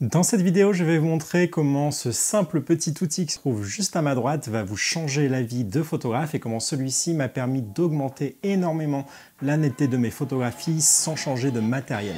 Dans cette vidéo, je vais vous montrer comment ce simple petit outil qui se trouve juste à ma droite va vous changer la vie de photographe et comment celui-ci m'a permis d'augmenter énormément la netteté de mes photographies sans changer de matériel.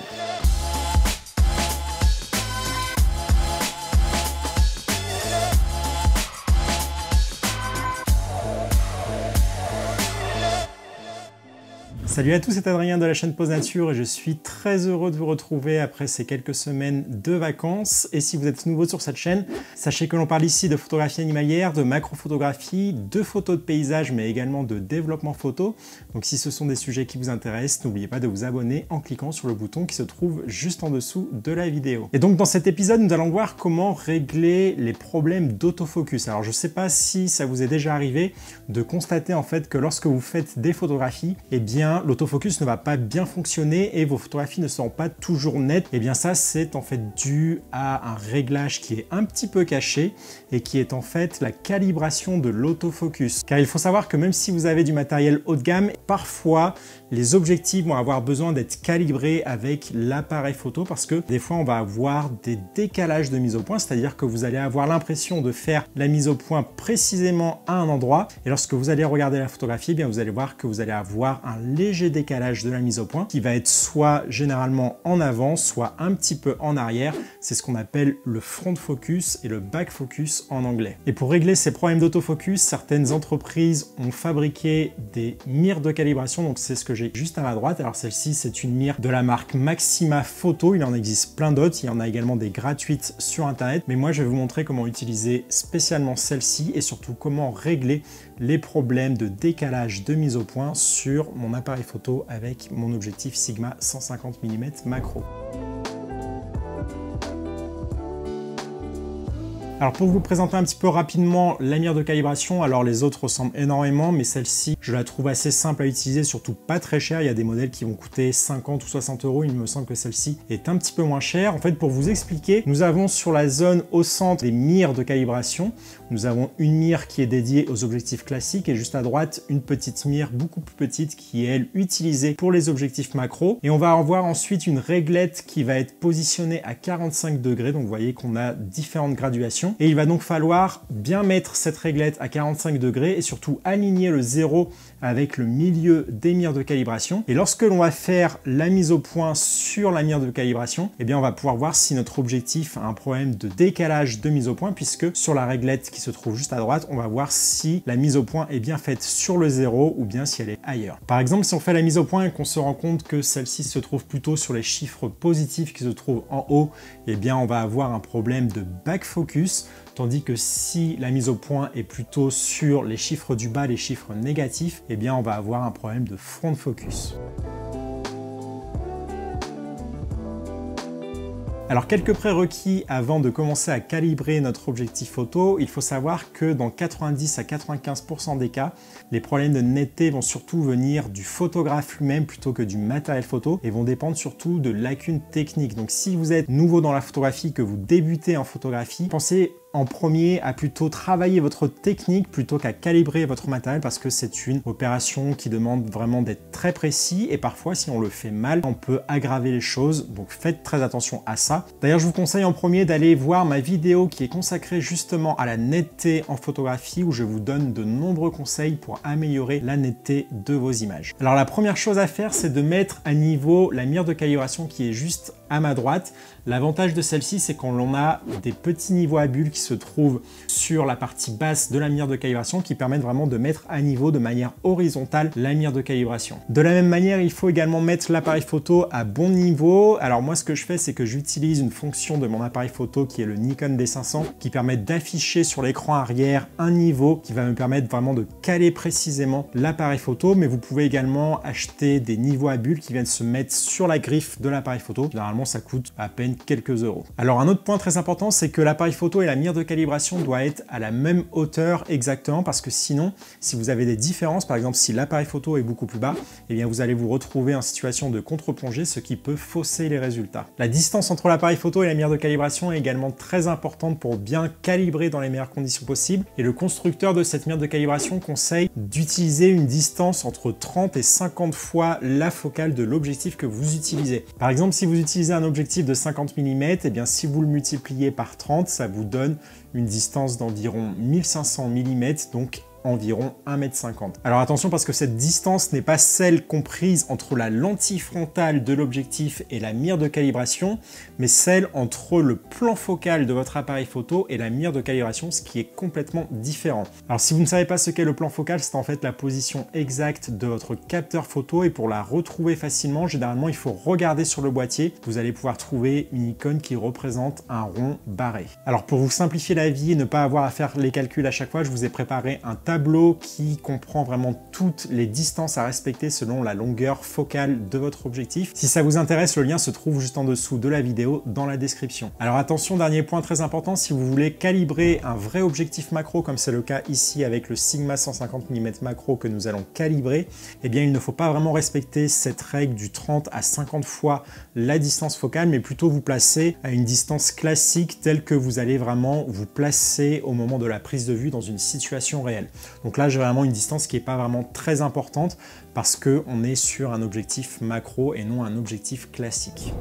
Salut à tous, c'est Adrien de la chaîne Pose Nature et je suis très heureux de vous retrouver après ces quelques semaines de vacances. Et si vous êtes nouveau sur cette chaîne, sachez que l'on parle ici de photographie animalière, de macrophotographie, de photos de paysage, mais également de développement photo. Donc si ce sont des sujets qui vous intéressent, n'oubliez pas de vous abonner en cliquant sur le bouton qui se trouve juste en dessous de la vidéo. Et donc dans cet épisode, nous allons voir comment régler les problèmes d'autofocus. Alors je ne sais pas si ça vous est déjà arrivé de constater en fait que lorsque vous faites des photographies, eh bien l'autofocus ne va pas bien fonctionner et vos photographies ne seront pas toujours nettes, et eh bien ça c'est en fait dû à un réglage qui est un petit peu caché et qui est en fait la calibration de l'autofocus. Car il faut savoir que même si vous avez du matériel haut de gamme, parfois les objectifs vont avoir besoin d'être calibrés avec l'appareil photo parce que des fois on va avoir des décalages de mise au point, c'est-à-dire que vous allez avoir l'impression de faire la mise au point précisément à un endroit et lorsque vous allez regarder la photographie, eh bien vous allez voir que vous allez avoir un léger décalage de la mise au point qui va être soit généralement en avant, soit un petit peu en arrière. C'est ce qu'on appelle le front focus et le back focus en anglais. Et pour régler ces problèmes d'autofocus, certaines entreprises ont fabriqué des mires de calibration. Donc c'est ce que j'ai juste à ma droite. Alors celle-ci, c'est une mire de la marque Maxima Photo. Il en existe plein d'autres. Il y en a également des gratuites sur Internet. Mais moi, je vais vous montrer comment utiliser spécialement celle-ci et surtout comment régler les problèmes de décalage de mise au point sur mon appareil photo avec mon objectif Sigma 150 mm macro. Alors pour vous présenter un petit peu rapidement la mire de calibration, alors les autres ressemblent énormément, mais celle-ci, je la trouve assez simple à utiliser, surtout pas très chère. Il y a des modèles qui vont coûter 50 ou 60 euros. Il me semble que celle-ci est un petit peu moins chère. En fait, pour vous expliquer, nous avons sur la zone au centre des mires de calibration. Nous avons une mire qui est dédiée aux objectifs classiques et juste à droite, une petite mire beaucoup plus petite qui est, elle, utilisée pour les objectifs macro. Et on va avoir ensuite une réglette qui va être positionnée à 45 degrés. Donc vous voyez qu'on a différentes graduations. Et il va donc falloir bien mettre cette réglette à 45 degrés et surtout aligner le zéro avec le milieu des mires de calibration. Et lorsque l'on va faire la mise au point sur la mire de calibration, eh bien on va pouvoir voir si notre objectif a un problème de décalage de mise au point puisque sur la réglette qui se trouve juste à droite, on va voir si la mise au point est bien faite sur le zéro ou bien si elle est ailleurs. Par exemple, si on fait la mise au point et qu'on se rend compte que celle-ci se trouve plutôt sur les chiffres positifs qui se trouvent en haut, eh bien on va avoir un problème de back focus Tandis que si la mise au point est plutôt sur les chiffres du bas, les chiffres négatifs, eh bien on va avoir un problème de front focus. Alors quelques prérequis avant de commencer à calibrer notre objectif photo, il faut savoir que dans 90 à 95% des cas, les problèmes de netteté vont surtout venir du photographe lui-même plutôt que du matériel photo et vont dépendre surtout de lacunes techniques. Donc si vous êtes nouveau dans la photographie, que vous débutez en photographie, pensez en premier à plutôt travailler votre technique plutôt qu'à calibrer votre matériel parce que c'est une opération qui demande vraiment d'être très précis et parfois si on le fait mal on peut aggraver les choses donc faites très attention à ça. D'ailleurs je vous conseille en premier d'aller voir ma vidéo qui est consacrée justement à la netteté en photographie où je vous donne de nombreux conseils pour améliorer la netteté de vos images. Alors la première chose à faire c'est de mettre à niveau la mire de calibration qui est juste à ma droite. L'avantage de celle-ci, c'est qu'on a des petits niveaux à bulles qui se trouvent sur la partie basse de la mire de calibration qui permettent vraiment de mettre à niveau de manière horizontale la mire de calibration. De la même manière, il faut également mettre l'appareil photo à bon niveau. Alors moi, ce que je fais, c'est que j'utilise une fonction de mon appareil photo qui est le Nikon D500 qui permet d'afficher sur l'écran arrière un niveau qui va me permettre vraiment de caler précisément l'appareil photo, mais vous pouvez également acheter des niveaux à bulles qui viennent se mettre sur la griffe de l'appareil photo. Ça coûte à peine quelques euros. Alors un autre point très important, c'est que l'appareil photo et la mire de calibration doivent être à la même hauteur exactement parce que sinon, si vous avez des différences, par exemple si l'appareil photo est beaucoup plus bas, eh bien vous allez vous retrouver en situation de contre-plongée, ce qui peut fausser les résultats. La distance entre l'appareil photo et la mire de calibration est également très importante pour bien calibrer dans les meilleures conditions possibles et le constructeur de cette mire de calibration conseille d'utiliser une distance entre 30 et 50 fois la focale de l'objectif que vous utilisez. Par exemple, si vous utilisez un objectif de 50 mm, et bien si vous le multipliez par 30, ça vous donne une distance d'environ 1500 mm, donc environ 1m50. Alors attention parce que cette distance n'est pas celle comprise entre la lentille frontale de l'objectif et la mire de calibration, mais celle entre le plan focal de votre appareil photo et la mire de calibration, ce qui est complètement différent. Alors si vous ne savez pas ce qu'est le plan focal, c'est en fait la position exacte de votre capteur photo et pour la retrouver facilement, généralement il faut regarder sur le boîtier, vous allez pouvoir trouver une icône qui représente un rond barré. Alors pour vous simplifier la vie et ne pas avoir à faire les calculs à chaque fois, je vous ai préparé un tableau qui comprend vraiment toutes les distances à respecter selon la longueur focale de votre objectif. Si ça vous intéresse, le lien se trouve juste en dessous de la vidéo dans la description. Alors attention, dernier point très important, si vous voulez calibrer un vrai objectif macro, comme c'est le cas ici avec le Sigma 150 mm macro que nous allons calibrer, eh bien il ne faut pas vraiment respecter cette règle du 30 à 50 fois la distance focale, mais plutôt vous placer à une distance classique telle que vous allez vraiment vous placer au moment de la prise de vue dans une situation réelle. Donc là, j'ai vraiment une distance qui n'est pas vraiment très importante parce qu'on est sur un objectif macro et non un objectif classique.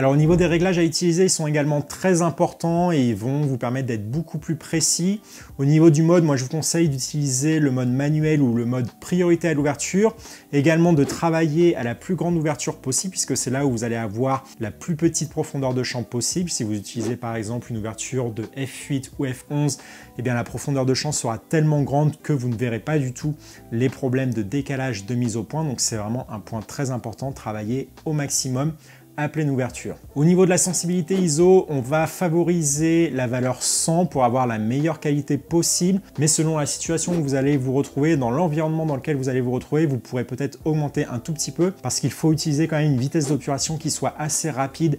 Alors au niveau des réglages à utiliser, ils sont également très importants et ils vont vous permettre d'être beaucoup plus précis. Au niveau du mode, moi je vous conseille d'utiliser le mode manuel ou le mode priorité à l'ouverture. Également de travailler à la plus grande ouverture possible puisque c'est là où vous allez avoir la plus petite profondeur de champ possible. Si vous utilisez par exemple une ouverture de f8 ou f11, eh la profondeur de champ sera tellement grande que vous ne verrez pas du tout les problèmes de décalage de mise au point. Donc c'est vraiment un point très important, travailler au maximum à pleine ouverture. Au niveau de la sensibilité ISO, on va favoriser la valeur 100 pour avoir la meilleure qualité possible, mais selon la situation où vous allez vous retrouver, dans l'environnement dans lequel vous allez vous retrouver, vous pourrez peut-être augmenter un tout petit peu parce qu'il faut utiliser quand même une vitesse d'obturation qui soit assez rapide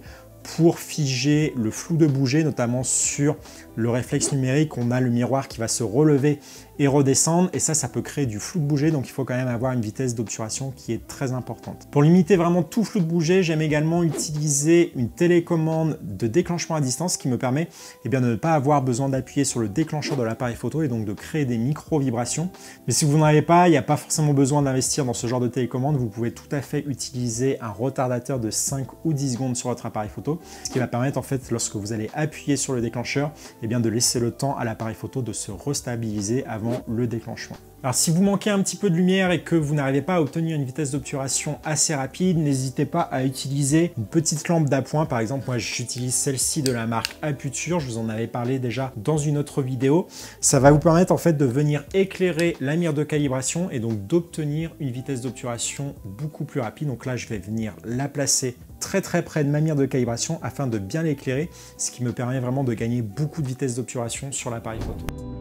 pour figer le flou de bouger, notamment sur le réflexe numérique, on a le miroir qui va se relever et redescendre, et ça, ça peut créer du flou de bouger, donc il faut quand même avoir une vitesse d'obturation qui est très importante. Pour limiter vraiment tout flou de bouger, j'aime également utiliser une télécommande de déclenchement à distance qui me permet eh bien, de ne pas avoir besoin d'appuyer sur le déclencheur de l'appareil photo et donc de créer des micro-vibrations. Mais si vous n'en avez pas, il n'y a pas forcément besoin d'investir dans ce genre de télécommande, vous pouvez tout à fait utiliser un retardateur de 5 ou 10 secondes sur votre appareil photo, ce qui va permettre en fait, lorsque vous allez appuyer sur le déclencheur, eh bien, de laisser le temps à l'appareil photo de se restabiliser avant le déclenchement. Alors si vous manquez un petit peu de lumière et que vous n'arrivez pas à obtenir une vitesse d'obturation assez rapide, n'hésitez pas à utiliser une petite lampe d'appoint. Par exemple, moi j'utilise celle-ci de la marque Aputure, je vous en avais parlé déjà dans une autre vidéo. Ça va vous permettre en fait de venir éclairer la mire de calibration et donc d'obtenir une vitesse d'obturation beaucoup plus rapide. Donc là, je vais venir la placer très très près de ma mire de calibration afin de bien l'éclairer, ce qui me permet vraiment de gagner beaucoup de vitesse d'obturation sur l'appareil photo.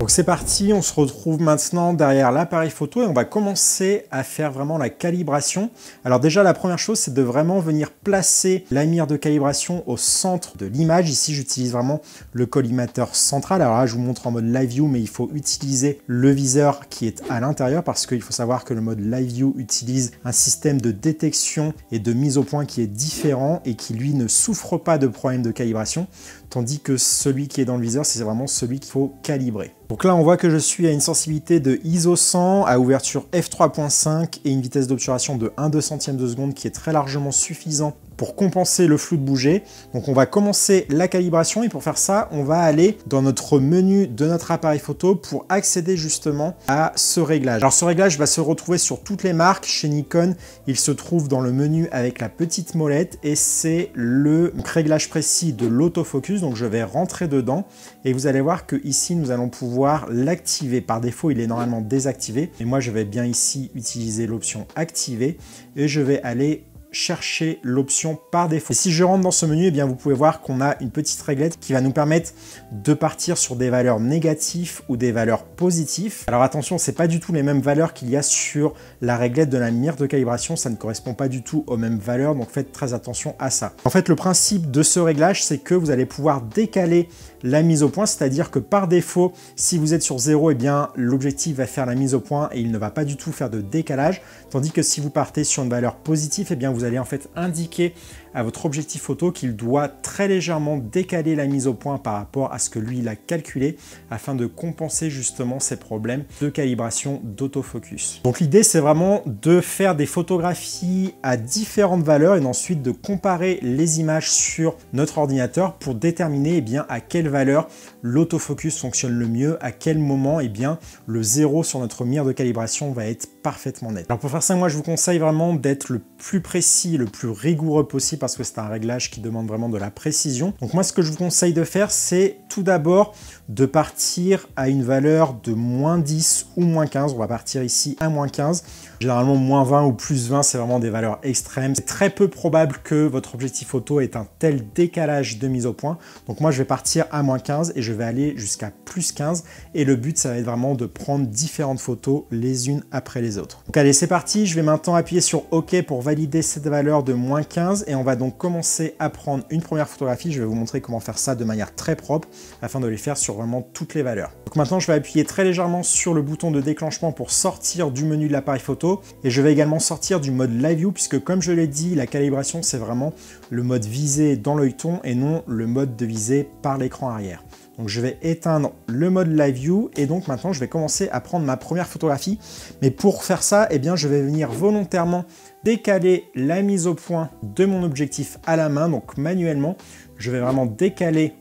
Donc c'est parti, on se retrouve maintenant derrière l'appareil photo et on va commencer à faire vraiment la calibration. Alors déjà la première chose c'est de vraiment venir placer la mire de calibration au centre de l'image. Ici j'utilise vraiment le collimateur central. Alors là je vous montre en mode live view mais il faut utiliser le viseur qui est à l'intérieur parce qu'il faut savoir que le mode live view utilise un système de détection et de mise au point qui est différent et qui lui ne souffre pas de problème de calibration tandis que celui qui est dans le viseur, c'est vraiment celui qu'il faut calibrer. Donc là, on voit que je suis à une sensibilité de ISO 100 à ouverture f3.5 et une vitesse d'obturation de 1,2 centième de seconde qui est très largement suffisant pour compenser le flou de bouger. Donc on va commencer la calibration et pour faire ça, on va aller dans notre menu de notre appareil photo pour accéder justement à ce réglage. Alors ce réglage va se retrouver sur toutes les marques. Chez Nikon, il se trouve dans le menu avec la petite molette et c'est le réglage précis de l'autofocus. Donc je vais rentrer dedans et vous allez voir que ici nous allons pouvoir l'activer. Par défaut, il est normalement désactivé. Et moi, je vais bien ici utiliser l'option activer et je vais aller chercher l'option par défaut. Si je rentre dans ce menu, eh bien vous pouvez voir qu'on a une petite réglette qui va nous permettre de partir sur des valeurs négatives ou des valeurs positives. Alors attention, c'est pas du tout les mêmes valeurs qu'il y a sur la réglette de la mire de calibration, ça ne correspond pas du tout aux mêmes valeurs, donc faites très attention à ça. En fait, le principe de ce réglage, c'est que vous allez pouvoir décaler la mise au point, c'est-à-dire que par défaut, si vous êtes sur 0, eh bien l'objectif va faire la mise au point et il ne va pas du tout faire de décalage, tandis que si vous partez sur une valeur positive, eh bien vous allez en fait indiquer à votre objectif photo qu'il doit très légèrement décaler la mise au point par rapport à ce que lui il a calculé afin de compenser justement ces problèmes de calibration d'autofocus. Donc l'idée c'est vraiment de faire des photographies à différentes valeurs et ensuite de comparer les images sur notre ordinateur pour déterminer eh bien, à quelle valeur l'autofocus fonctionne le mieux, à quel moment eh bien, le zéro sur notre mire de calibration va être parfaitement net. Alors pour faire ça, moi je vous conseille vraiment d'être le plus précis, le plus rigoureux possible parce que c'est un réglage qui demande vraiment de la précision. Donc moi ce que je vous conseille de faire, c'est tout d'abord de partir à une valeur de moins 10 ou moins 15. On va partir ici à moins 15. Généralement, moins 20 ou plus 20, c'est vraiment des valeurs extrêmes. C'est très peu probable que votre objectif photo ait un tel décalage de mise au point. Donc moi, je vais partir à moins 15 et je vais aller jusqu'à plus 15. Et le but, ça va être vraiment de prendre différentes photos les unes après les autres. Donc allez, c'est parti. Je vais maintenant appuyer sur OK pour valider cette valeur de moins 15. Et on va donc commencer à prendre une première photographie. Je vais vous montrer comment faire ça de manière très propre afin de les faire sur toutes les valeurs. Donc maintenant, je vais appuyer très légèrement sur le bouton de déclenchement pour sortir du menu de l'appareil photo et je vais également sortir du mode Live View puisque comme je l'ai dit, la calibration c'est vraiment le mode visé dans l'œilleton et non le mode de visée par l'écran arrière. Donc je vais éteindre le mode Live View et donc maintenant je vais commencer à prendre ma première photographie. Mais pour faire ça, eh bien je vais venir volontairement décaler la mise au point de mon objectif à la main, donc manuellement. Je vais vraiment décaler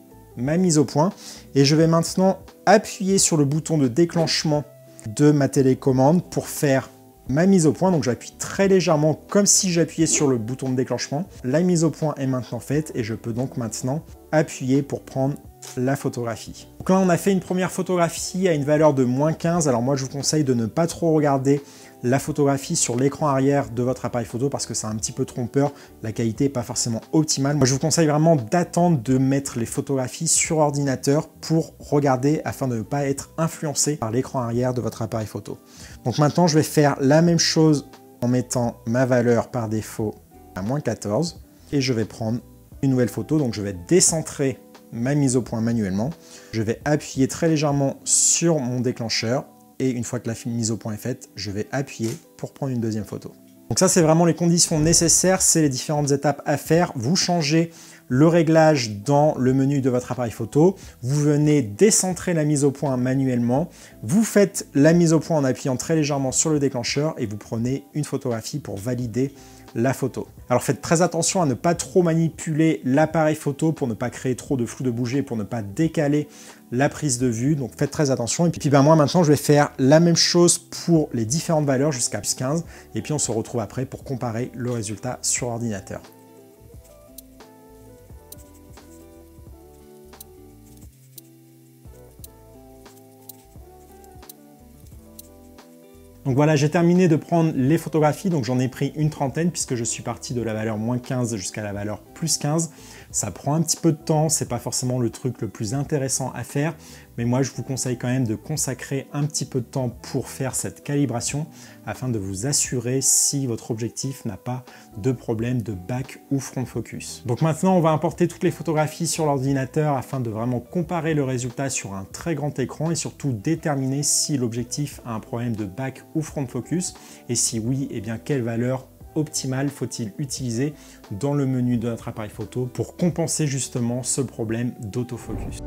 ma mise au point et je vais maintenant appuyer sur le bouton de déclenchement de ma télécommande pour faire ma mise au point. Donc j'appuie très légèrement comme si j'appuyais sur le bouton de déclenchement. La mise au point est maintenant faite et je peux donc maintenant appuyer pour prendre la photographie. Donc là on a fait une première photographie à une valeur de moins 15. Alors moi je vous conseille de ne pas trop regarder la photographie sur l'écran arrière de votre appareil photo parce que c'est un petit peu trompeur, la qualité n'est pas forcément optimale. Moi je vous conseille vraiment d'attendre de mettre les photographies sur ordinateur pour regarder afin de ne pas être influencé par l'écran arrière de votre appareil photo. Donc maintenant je vais faire la même chose en mettant ma valeur par défaut à moins 14 et je vais prendre une nouvelle photo, donc je vais décentrer ma mise au point manuellement. Je vais appuyer très légèrement sur mon déclencheur et une fois que la mise au point est faite, je vais appuyer pour prendre une deuxième photo. Donc ça, c'est vraiment les conditions nécessaires, c'est les différentes étapes à faire. Vous changez le réglage dans le menu de votre appareil photo, vous venez décentrer la mise au point manuellement, vous faites la mise au point en appuyant très légèrement sur le déclencheur et vous prenez une photographie pour valider la photo. Alors faites très attention à ne pas trop manipuler l'appareil photo pour ne pas créer trop de flou de bouger, pour ne pas décaler la prise de vue. Donc faites très attention. Et puis ben, moi maintenant je vais faire la même chose pour les différentes valeurs jusqu'à plus 15. Et puis on se retrouve après pour comparer le résultat sur ordinateur. Donc voilà, j'ai terminé de prendre les photographies, donc j'en ai pris une trentaine puisque je suis parti de la valeur moins 15 jusqu'à la valeur plus 15. Ça prend un petit peu de temps, c'est pas forcément le truc le plus intéressant à faire, mais moi je vous conseille quand même de consacrer un petit peu de temps pour faire cette calibration afin de vous assurer si votre objectif n'a pas de problème de back ou front focus. Donc maintenant on va importer toutes les photographies sur l'ordinateur afin de vraiment comparer le résultat sur un très grand écran et surtout déterminer si l'objectif a un problème de back ou front focus et si oui, et eh bien quelle valeur optimal faut-il utiliser dans le menu de notre appareil photo pour compenser justement ce problème d'autofocus.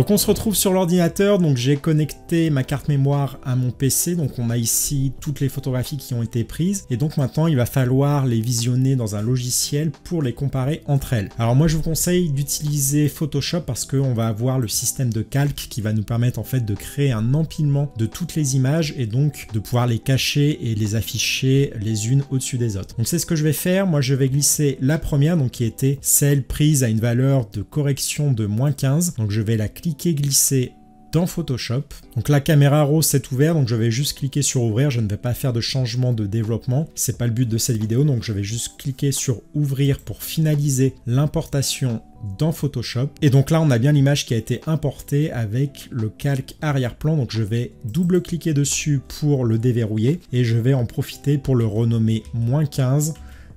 Donc on se retrouve sur l'ordinateur, donc j'ai connecté ma carte mémoire à mon PC, donc on a ici toutes les photographies qui ont été prises, et donc maintenant il va falloir les visionner dans un logiciel pour les comparer entre elles. Alors moi je vous conseille d'utiliser Photoshop parce qu'on va avoir le système de calque qui va nous permettre en fait de créer un empilement de toutes les images et donc de pouvoir les cacher et les afficher les unes au-dessus des autres. Donc c'est ce que je vais faire, moi je vais glisser la première, donc qui était celle prise à une valeur de correction de moins 15, donc je vais la cliquer glisser dans Photoshop. Donc la caméra RAW s'est ouverte, donc je vais juste cliquer sur ouvrir, je ne vais pas faire de changement de développement, c'est pas le but de cette vidéo, donc je vais juste cliquer sur ouvrir pour finaliser l'importation dans Photoshop. Et donc là on a bien l'image qui a été importée avec le calque arrière-plan, donc je vais double-cliquer dessus pour le déverrouiller et je vais en profiter pour le renommer moins 15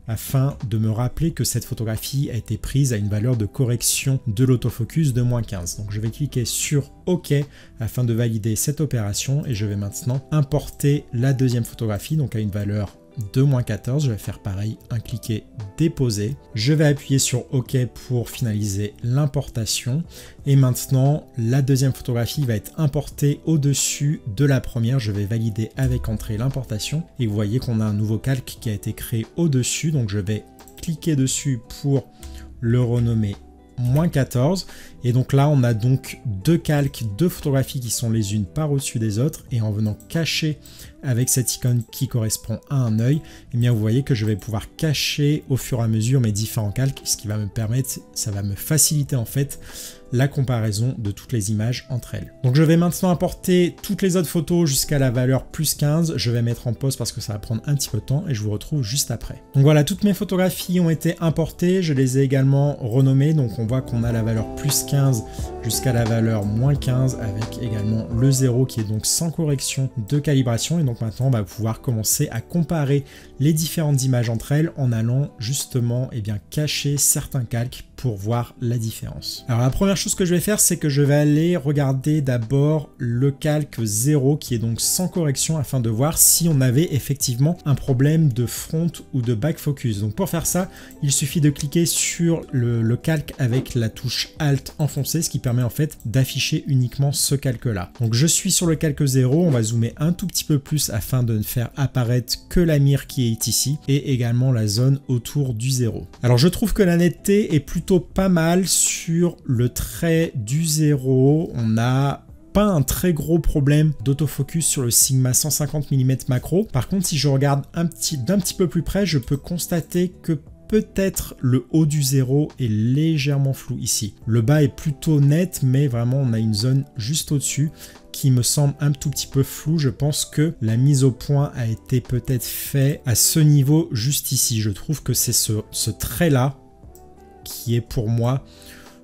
afin de me rappeler que cette photographie a été prise à une valeur de correction de l'autofocus de moins 15. Donc je vais cliquer sur OK afin de valider cette opération et je vais maintenant importer la deuxième photographie donc à une valeur de moins 14. Je vais faire pareil, un cliquer déposer. Je vais appuyer sur OK pour finaliser l'importation. Et maintenant, la deuxième photographie va être importée au-dessus de la première. Je vais valider avec entrée l'importation. Et vous voyez qu'on a un nouveau calque qui a été créé au-dessus. Donc je vais cliquer dessus pour le renommer moins 14. Et donc là, on a donc deux calques, deux photographies qui sont les unes par-dessus des autres. Et en venant cacher avec cette icône qui correspond à un œil, eh bien vous voyez que je vais pouvoir cacher au fur et à mesure mes différents calques, ce qui va me permettre, ça va me faciliter en fait la comparaison de toutes les images entre elles. Donc je vais maintenant importer toutes les autres photos jusqu'à la valeur plus 15. Je vais mettre en pause parce que ça va prendre un petit peu de temps et je vous retrouve juste après. Donc voilà, toutes mes photographies ont été importées. Je les ai également renommées. Donc on voit qu'on a la valeur plus 15 jusqu'à la valeur moins 15 avec également le 0 qui est donc sans correction de calibration. Et donc maintenant on va pouvoir commencer à comparer les différentes images entre elles en allant justement et eh bien, cacher certains calques pour voir la différence. Alors la première chose que je vais faire, c'est que je vais aller regarder d'abord le calque 0 qui est donc sans correction afin de voir si on avait effectivement un problème de front ou de back focus. Donc pour faire ça, il suffit de cliquer sur le, calque avec la touche Alt enfoncée, ce qui permet en fait d'afficher uniquement ce calque là. Donc je suis sur le calque 0, on va zoomer un tout petit peu plus afin de ne faire apparaître que la mire qui est ici et également la zone autour du 0. Alors je trouve que la netteté est plutôt pas mal sur le trait du zéro. On a pas un très gros problème d'autofocus sur le Sigma 150 mm macro. Par contre, si je regarde un petit, d'un petit peu plus près, je peux constater que peut-être le haut du zéro est légèrement flou ici. Le bas est plutôt net, mais vraiment on a une zone juste au-dessus me semble un tout petit peu flou. Je pense que la mise au point a été peut-être fait à ce niveau juste ici. Je trouve que c'est ce, ce trait-là qui est pour moi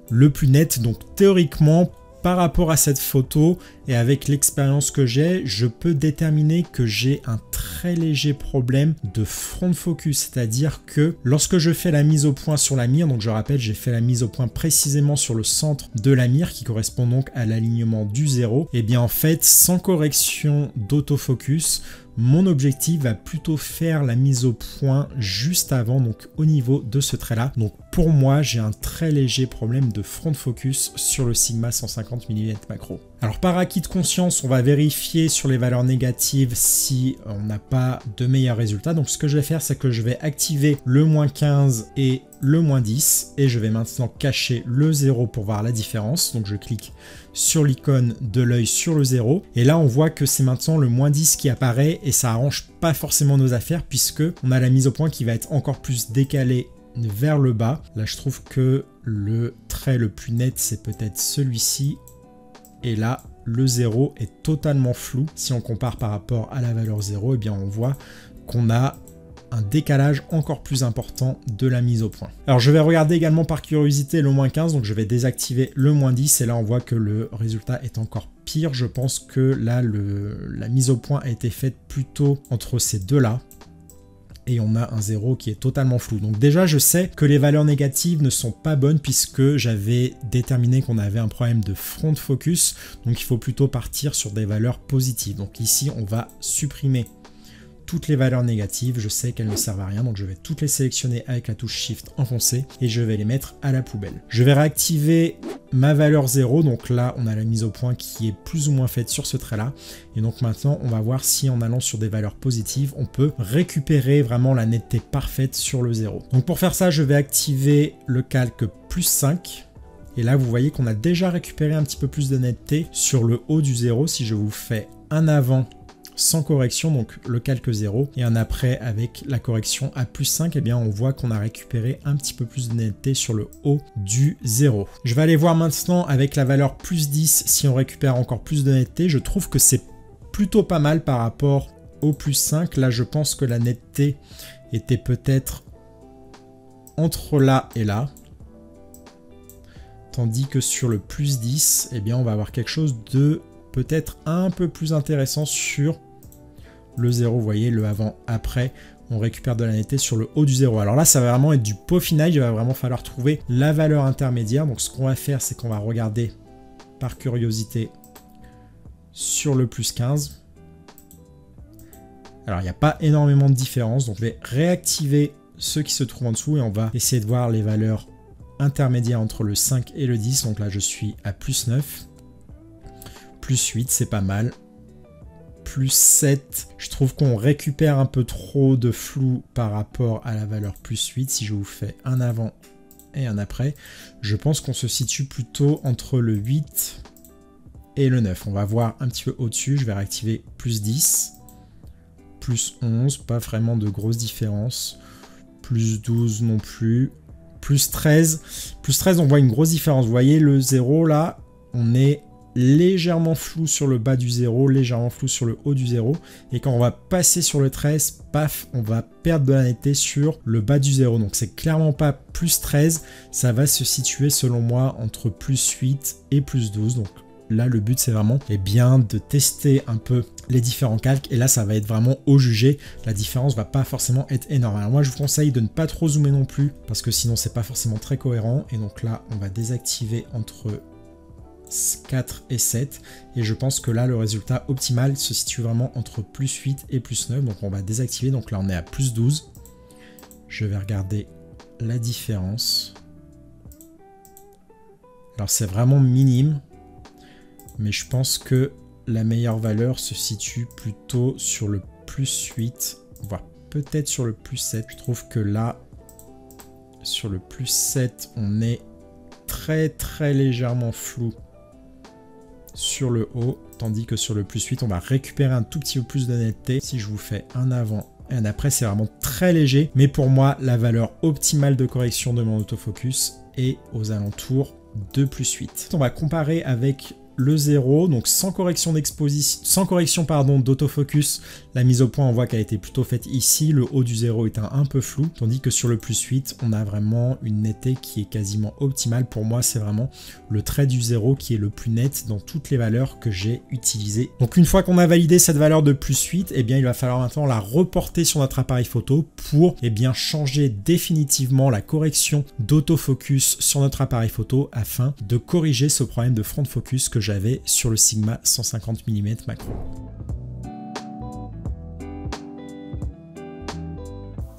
le plus net. Donc théoriquement, par rapport à cette photo et avec l'expérience que j'ai, je peux déterminer que j'ai un très léger problème de front focus, c'est-à-dire que lorsque je fais la mise au point sur la mire, donc je rappelle, j'ai fait la mise au point précisément sur le centre de la mire qui correspond donc à l'alignement du zéro, et eh bien en fait, sans correction d'autofocus, mon objectif va plutôt faire la mise au point juste avant, donc au niveau de ce trait-là. Donc pour moi, j'ai un très léger problème de front focus sur le Sigma 150 mm macro. Alors par acquis de conscience, on va vérifier sur les valeurs négatives si on n'a pas de meilleurs résultats. Donc ce que je vais faire, c'est que je vais activer le moins 15 et le moins 10 et je vais maintenant cacher le 0 pour voir la différence. Donc je clique sur l'icône de l'œil sur le 0 et là on voit que c'est maintenant le moins 10 qui apparaît et ça arrange pas forcément nos affaires puisque on a la mise au point qui va être encore plus décalée vers le bas. Là je trouve que le trait le plus net c'est peut-être celui-ci et là le 0 est totalement flou. Si on compare par rapport à la valeur 0, et eh bien on voit qu'on a un décalage encore plus important de la mise au point. Alors je vais regarder également par curiosité le moins 15, donc je vais désactiver le moins 10 et là on voit que le résultat est encore pire. Je pense que là le, la mise au point a été faite plutôt entre ces deux là et on a un 0 qui est totalement flou. Donc déjà, je sais que les valeurs négatives ne sont pas bonnes puisque j'avais déterminé qu'on avait un problème de front focus. Donc il faut plutôt partir sur des valeurs positives. Donc ici, on va supprimer toutes les valeurs négatives, je sais qu'elles ne servent à rien, donc je vais toutes les sélectionner avec la touche Shift enfoncée et je vais les mettre à la poubelle. Je vais réactiver ma valeur 0, donc là on a la mise au point qui est plus ou moins faite sur ce trait-là, et donc maintenant on va voir si en allant sur des valeurs positives, on peut récupérer vraiment la netteté parfaite sur le 0. Donc pour faire ça, je vais activer le calque plus 5, et là, vous voyez qu'on a déjà récupéré un petit peu plus de netteté sur le haut du 0. Si je vous fais un avant sans correction, donc le calque 0, et un après avec la correction à plus 5, et eh bien on voit qu'on a récupéré un petit peu plus de netteté sur le haut du 0. Je vais aller voir maintenant avec la valeur plus 10 si on récupère encore plus de netteté. Je trouve que c'est plutôt pas mal par rapport au plus 5. Là, je pense que la netteté était peut-être entre là et là. Tandis que sur le plus 10, eh bien, on va avoir quelque chose de peut-être un peu plus intéressant sur le 0, vous voyez, le avant-après, on récupère de la netteté sur le haut du 0. Alors là, ça va vraiment être du peaufinage, il va vraiment falloir trouver la valeur intermédiaire. Donc ce qu'on va faire, c'est qu'on va regarder par curiosité sur le plus 15. Alors il n'y a pas énormément de différence, donc je vais réactiver ceux qui se trouvent en dessous et on va essayer de voir les valeurs intermédiaires entre le 5 et le 10. Donc là je suis à plus 9, plus 8, c'est pas mal. Plus 7, je trouve qu'on récupère un peu trop de flou par rapport à la valeur plus 8. Si je vous fais un avant et un après, je pense qu'on se situe plutôt entre le 8 et le 9. On va voir un petit peu au-dessus, je vais réactiver plus 10, plus 11, pas vraiment de grosses différences, plus 12 non plus, plus 13, plus 13 on voit une grosse différence, vous voyez le 0 là, on est légèrement flou sur le bas du 0, légèrement flou sur le haut du 0. Et quand on va passer sur le 13, paf, on va perdre de la netteté sur le bas du 0. Donc c'est clairement pas plus 13, ça va se situer selon moi entre plus 8 et plus 12. Donc là le but c'est vraiment eh bien, de tester un peu les différents calques et là ça va être vraiment au jugé la différence va pas forcément être énorme alors moi je vous conseille de ne pas trop zoomer non plus parce que sinon c'est pas forcément très cohérent et donc là on va désactiver entre 4 et 7 et je pense que là le résultat optimal se situe vraiment entre plus 8 et plus 9 donc on va désactiver. Donc là on est à plus 12 je vais regarder la différence. Alors c'est vraiment minime. Mais je pense que la meilleure valeur se situe plutôt sur le plus 8, voire peut-être sur le plus 7. Je trouve que là, sur le plus 7, on est très très légèrement flou sur le haut, tandis que sur le plus 8, on va récupérer un tout petit peu plus de netteté. Si je vous fais un avant et un après, c'est vraiment très léger, mais pour moi, la valeur optimale de correction de mon autofocus est aux alentours de plus 8. On va comparer avec le 0, donc sans correction d'exposition, sans correction pardon d'autofocus, la mise au point on voit qu'elle a été plutôt faite ici, le haut du 0 est un, peu flou, tandis que sur le plus 8 on a vraiment une netteté qui est quasiment optimale, pour moi c'est vraiment le trait du 0 qui est le plus net dans toutes les valeurs que j'ai utilisées. Donc une fois qu'on a validé cette valeur de plus 8, eh bien il va falloir maintenant la reporter sur notre appareil photo pour eh bien changer définitivement la correction d'autofocus sur notre appareil photo afin de corriger ce problème de front focus que sur le Sigma 150 mm macro.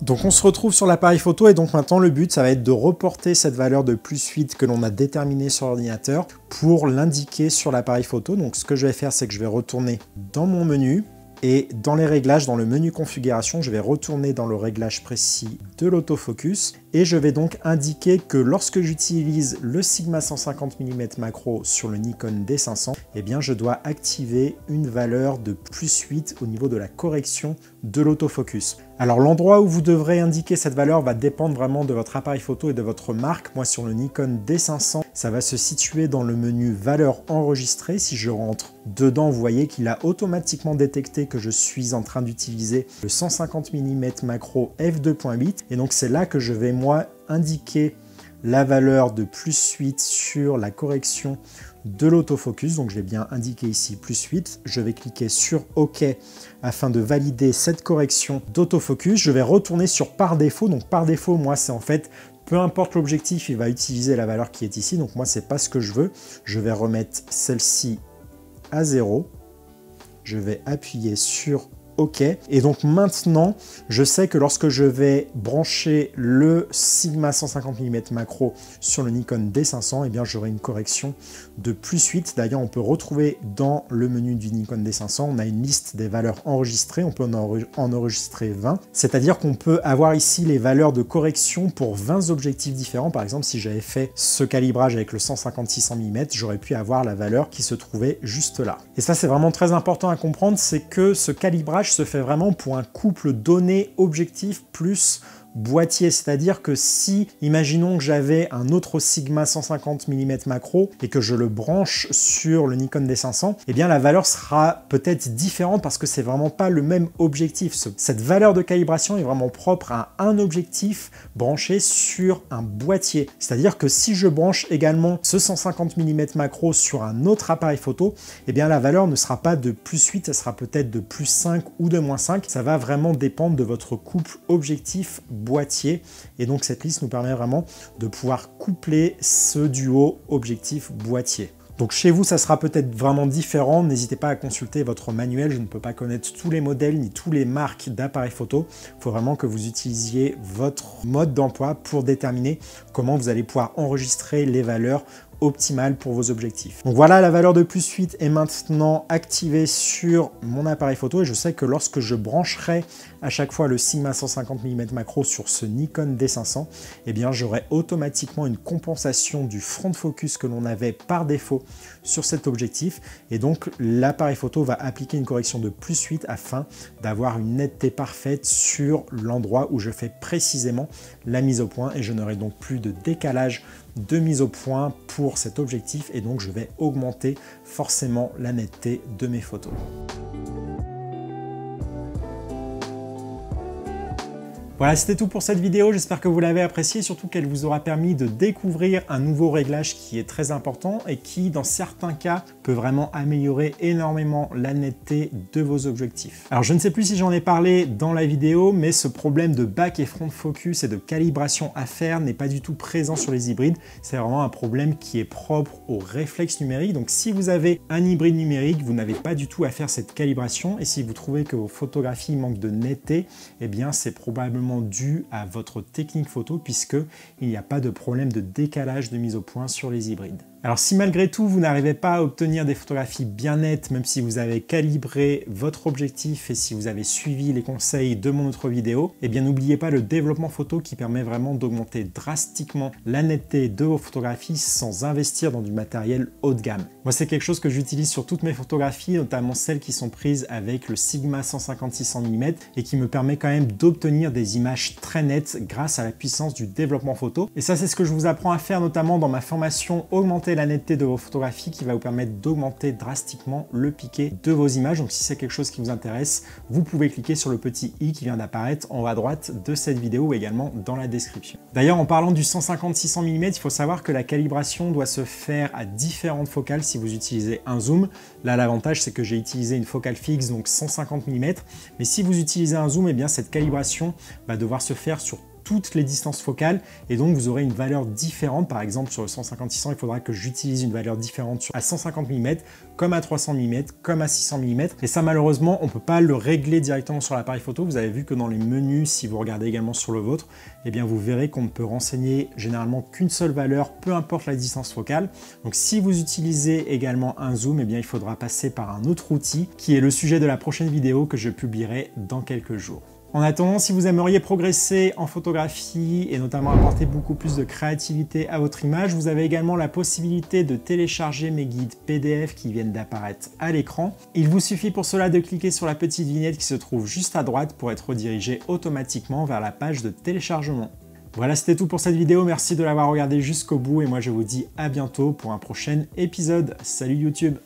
Donc on se retrouve sur l'appareil photo et donc maintenant le but ça va être de reporter cette valeur de plus 8 que l'on a déterminée sur l'ordinateur pour l'indiquer sur l'appareil photo. Donc ce que je vais faire c'est que je vais retourner dans mon menu et dans les réglages, dans le menu configuration, je vais retourner dans le réglage précis de l'autofocus et je vais donc indiquer que lorsque j'utilise le Sigma 150 mm macro sur le Nikon D500, eh bien je dois activer une valeur de plus 8 au niveau de la correction de l'autofocus. Alors l'endroit où vous devrez indiquer cette valeur va dépendre vraiment de votre appareil photo et de votre marque. Moi sur le Nikon D500, ça va se situer dans le menu valeur enregistrée. Si je rentre dedans, vous voyez qu'il a automatiquement détecté que je suis en train d'utiliser le 150 mm macro f2.8 et donc c'est là que je vais indiquer la valeur de plus 8 sur la correction de l'autofocus. Donc je vais bien indiquer ici plus 8. Je vais cliquer sur OK afin de valider cette correction d'autofocus. Je vais retourner sur par défaut. Donc par défaut, moi, c'est en fait peu importe l'objectif, il va utiliser la valeur qui est ici. Donc moi, c'est pas ce que je veux. Je vais remettre celle-ci à 0. Je vais appuyer sur OK. Et donc maintenant, je sais que lorsque je vais brancher le Sigma 150 mm macro sur le Nikon D500, eh bien j'aurai une correction de plus 8. D'ailleurs, on peut retrouver dans le menu du Nikon D500, on a une liste des valeurs enregistrées, on peut en enregistrer 20. C'est-à-dire qu'on peut avoir ici les valeurs de correction pour 20 objectifs différents. Par exemple, si j'avais fait ce calibrage avec le 150-600 mm, j'aurais pu avoir la valeur qui se trouvait juste là. Et ça, c'est vraiment très important à comprendre, c'est que ce calibrage se fait vraiment pour un couple donné objectif plus boîtier, c'est-à-dire que si, imaginons que j'avais un autre Sigma 150 mm macro et que je le branche sur le Nikon D500, eh bien la valeur sera peut-être différente parce que c'est vraiment pas le même objectif. Cette valeur de calibration est vraiment propre à un objectif branché sur un boîtier. C'est-à-dire que si je branche également ce 150 mm macro sur un autre appareil photo, eh bien la valeur ne sera pas de plus 8, elle sera peut-être de plus 5 ou de moins 5. Ça va vraiment dépendre de votre couple objectif boîtier. Et donc cette liste nous permet vraiment de pouvoir coupler ce duo objectif boîtier. Donc chez vous, ça sera peut-être vraiment différent. N'hésitez pas à consulter votre manuel. Je ne peux pas connaître tous les modèles ni tous les marques d'appareils photo. Il faut vraiment que vous utilisiez votre mode d'emploi pour déterminer comment vous allez pouvoir enregistrer les valeurs optimales pour vos objectifs. Donc voilà, la valeur de plus 8 est maintenant activée sur mon appareil photo et je sais que lorsque je brancherai à chaque fois le Sigma 150 mm macro sur ce Nikon D500, eh bien j'aurai automatiquement une compensation du front focus que l'on avait par défaut sur cet objectif. Et donc l'appareil photo va appliquer une correction de plus 8 afin d'avoir une netteté parfaite sur l'endroit où je fais précisément la mise au point. Et je n'aurai donc plus de décalage de mise au point pour cet objectif. Et donc je vais augmenter forcément la netteté de mes photos. Voilà, c'était tout pour cette vidéo. J'espère que vous l'avez appréciée, surtout qu'elle vous aura permis de découvrir un nouveau réglage qui est très important et qui, dans certains cas, vraiment améliorer énormément la netteté de vos objectifs. Alors, je ne sais plus si j'en ai parlé dans la vidéo, mais ce problème de back et front focus et de calibration à faire n'est pas du tout présent sur les hybrides. C'est vraiment un problème qui est propre au réflexe numérique. Donc, si vous avez un hybride numérique, vous n'avez pas du tout à faire cette calibration. Et si vous trouvez que vos photographies manquent de netteté, eh bien, c'est probablement dû à votre technique photo puisque il n'y a pas de problème de décalage de mise au point sur les hybrides. Alors si malgré tout vous n'arrivez pas à obtenir des photographies bien nettes, même si vous avez calibré votre objectif et si vous avez suivi les conseils de mon autre vidéo, eh bien n'oubliez pas le développement photo qui permet vraiment d'augmenter drastiquement la netteté de vos photographies sans investir dans du matériel haut de gamme. Moi c'est quelque chose que j'utilise sur toutes mes photographies, notamment celles qui sont prises avec le Sigma 150-600 mm et qui me permet quand même d'obtenir des images très nettes grâce à la puissance du développement photo. Et ça c'est ce que je vous apprends à faire notamment dans ma formation la netteté de vos photographies qui va vous permettre d'augmenter drastiquement le piqué de vos images. Donc si c'est quelque chose qui vous intéresse, vous pouvez cliquer sur le petit i qui vient d'apparaître en haut à droite de cette vidéo ou également dans la description. D'ailleurs, en parlant du 150-600 mm, il faut savoir que la calibration doit se faire à différentes focales si vous utilisez un zoom. Là, l'avantage, c'est que j'ai utilisé une focale fixe, donc 150 mm. Mais si vous utilisez un zoom, et eh bien cette calibration va devoir se faire sur toutes les distances focales et donc vous aurez une valeur différente. Par exemple, sur le 150-600, il faudra que j'utilise une valeur différente à 150 mm, comme à 300 mm, comme à 600 mm. Et ça, malheureusement, on ne peut pas le régler directement sur l'appareil photo. Vous avez vu que dans les menus, si vous regardez également sur le vôtre, eh bien vous verrez qu'on ne peut renseigner généralement qu'une seule valeur, peu importe la distance focale. Donc si vous utilisez également un zoom, eh bien il faudra passer par un autre outil qui est le sujet de la prochaine vidéo que je publierai dans quelques jours. En attendant, si vous aimeriez progresser en photographie et notamment apporter beaucoup plus de créativité à votre image, vous avez également la possibilité de télécharger mes guides PDF qui viennent d'apparaître à l'écran. Il vous suffit pour cela de cliquer sur la petite vignette qui se trouve juste à droite pour être redirigé automatiquement vers la page de téléchargement. Voilà, c'était tout pour cette vidéo. Merci de l'avoir regardé jusqu'au bout et moi je vous dis à bientôt pour un prochain épisode. Salut YouTube